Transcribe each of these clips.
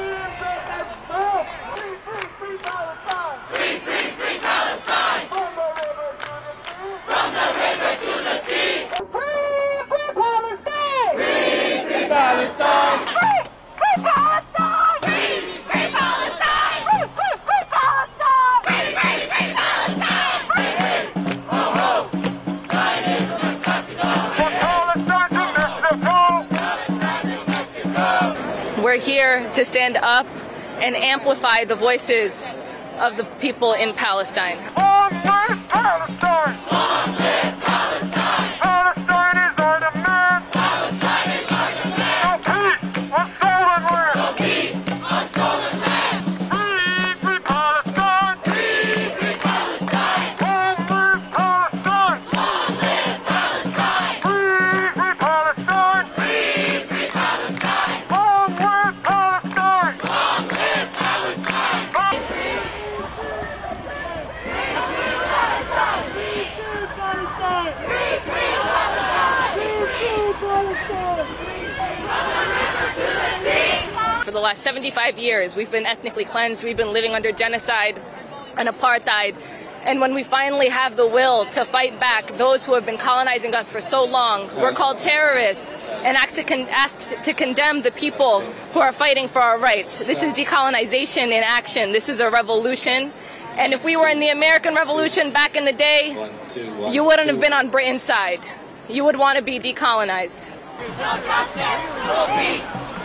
Here We're here to stand up and amplify the voices of the people in Palestine. For the last 75 years, we've been ethnically cleansed, we've been living under genocide and apartheid. And when we finally have the will to fight back those who have been colonizing us for so long, we're called terrorists and act to con- asked to condemn the people who are fighting for our rights. This is decolonization in action. This is a revolution. And if we were in the American Revolution back in the day, you wouldn't have been on Britain's side. You would want to be decolonized.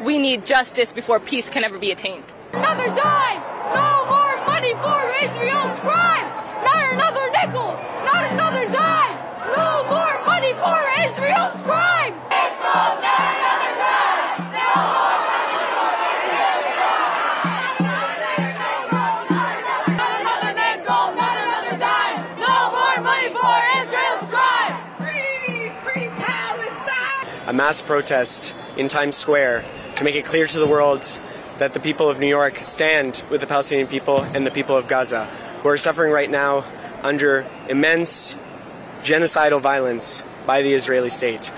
we need justice before peace can ever be attained. Another dime! No more money for Israel's crime! Not another nickel! Not another dime! No more money for Israel's crime! Not another nickel! Not another dime! No more money for Israel's crime! Free, free Palestine! a mass protest in Times Square to make it clear to the world that the people of New York stand with the Palestinian people and the people of Gaza, who are suffering right now under immense genocidal violence by the Israeli state.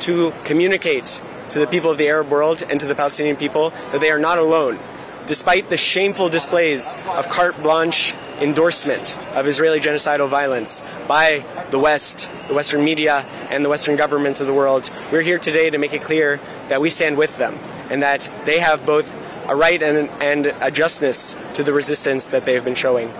To communicate to the people of the Arab world and to the Palestinian people that they are not alone. Despite the shameful displays of carte blanche endorsement of Israeli genocidal violence by the West, the Western media, and the Western governments of the world, we're here today to make it clear that we stand with them and that they have both a right and, and a justness to the resistance that they have been showing.